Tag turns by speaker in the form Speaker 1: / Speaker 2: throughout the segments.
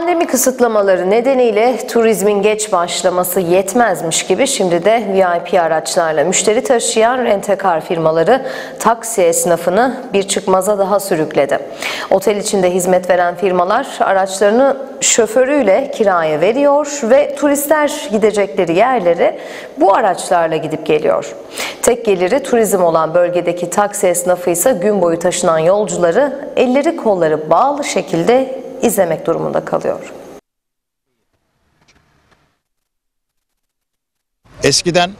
Speaker 1: Pandemi kısıtlamaları nedeniyle turizmin geç başlaması yetmezmiş gibi şimdi de VIP araçlarla müşteri taşıyan rentekar firmaları taksi esnafını bir çıkmaza daha sürükledi. Otel içinde hizmet veren firmalar araçlarını şoförüyle kiraya veriyor ve turistler gidecekleri yerlere bu araçlarla gidip geliyor. Tek geliri turizm olan bölgedeki taksi esnafı ise gün boyu taşınan yolcuları elleri kolları bağlı şekilde izlemek durumunda kalıyor.
Speaker 2: Eskiden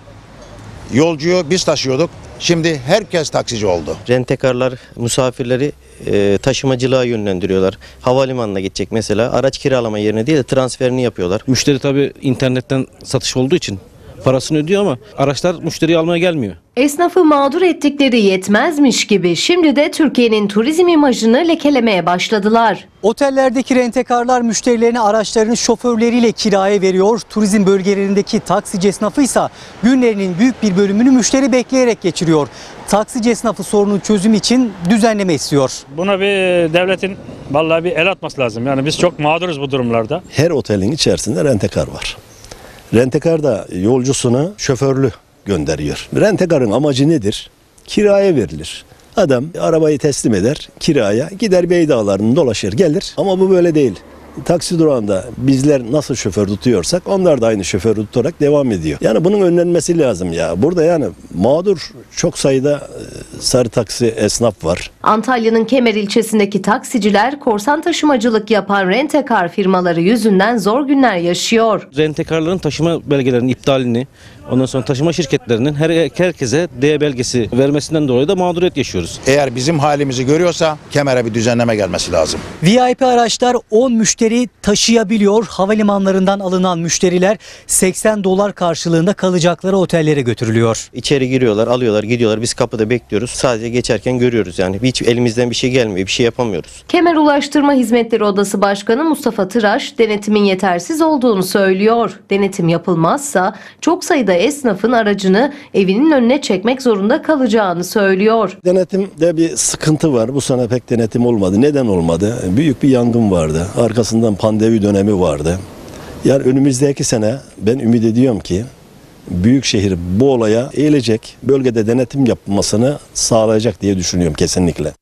Speaker 2: yolcuyu biz taşıyorduk. Şimdi herkes taksici oldu.
Speaker 3: Rentekarlar misafirleri e, taşımacılığa yönlendiriyorlar. Havalimanına gidecek mesela araç kiralama yerine değil de transferini yapıyorlar.
Speaker 4: Müşteri tabii internetten satış olduğu için parasını ödüyor ama araçlar müşteriyi almaya gelmiyor.
Speaker 1: Esnafı mağdur ettikleri yetmezmiş gibi şimdi de Türkiye'nin turizm imajını lekelemeye başladılar.
Speaker 5: Otellerdeki rentekarlar müşterilerine araçlarını şoförleriyle kiraya veriyor. Turizm bölgelerindeki taksici esnafı ise günlerinin büyük bir bölümünü müşteri bekleyerek geçiriyor. Taksici esnafı sorunun çözüm için düzenleme istiyor.
Speaker 6: Buna bir devletin vallahi bir el atması lazım. Yani biz çok mağduruz bu durumlarda.
Speaker 7: her otelin içerisinde rentekar var. Rentekar da yolcusunu şoförlü gönderiyor. Rentekarın amacı nedir? Kiraya verilir. Adam arabayı teslim eder kiraya gider Beydağlarını dolaşır gelir ama bu böyle değil. Taksi durağında bizler nasıl şoför tutuyorsak onlar da aynı şoförü tutarak devam ediyor. Yani bunun önlenmesi lazım ya. Burada yani mağdur çok sayıda e, sarı taksi esnaf var.
Speaker 1: Antalya'nın Kemer ilçesindeki taksiciler korsan taşımacılık yapan rentekar firmaları yüzünden zor günler yaşıyor.
Speaker 4: Rentekarların taşıma belgelerinin iptalini, ondan sonra taşıma şirketlerinin her, herkese D belgesi vermesinden dolayı da mağduriyet yaşıyoruz.
Speaker 2: Eğer bizim halimizi görüyorsa kemere bir düzenleme gelmesi lazım.
Speaker 5: VIP araçlar 10 müşteri taşıyabiliyor. Havalimanlarından alınan müşteriler 80 dolar karşılığında kalacakları otellere götürülüyor.
Speaker 3: İçeri giriyorlar, alıyorlar, gidiyorlar. Biz kapıda bekliyoruz. Sadece geçerken görüyoruz yani. Hiç elimizden bir şey gelmiyor, bir şey yapamıyoruz.
Speaker 1: Kemer Ulaştırma Hizmetleri Odası Başkanı Mustafa Tıraş denetimin yetersiz olduğunu söylüyor. Denetim yapılmazsa çok sayıda esnafın aracını evinin önüne çekmek zorunda kalacağını söylüyor.
Speaker 7: Denetimde bir sıkıntı var. Bu sene pek denetim olmadı. Neden olmadı? Büyük bir yangın vardı. Arkasından pandemi dönemi vardı. Yani önümüzdeki sene ben ümit ediyorum ki Büyükşehir bu olaya eğilecek, bölgede denetim yapmasını sağlayacak diye düşünüyorum kesinlikle.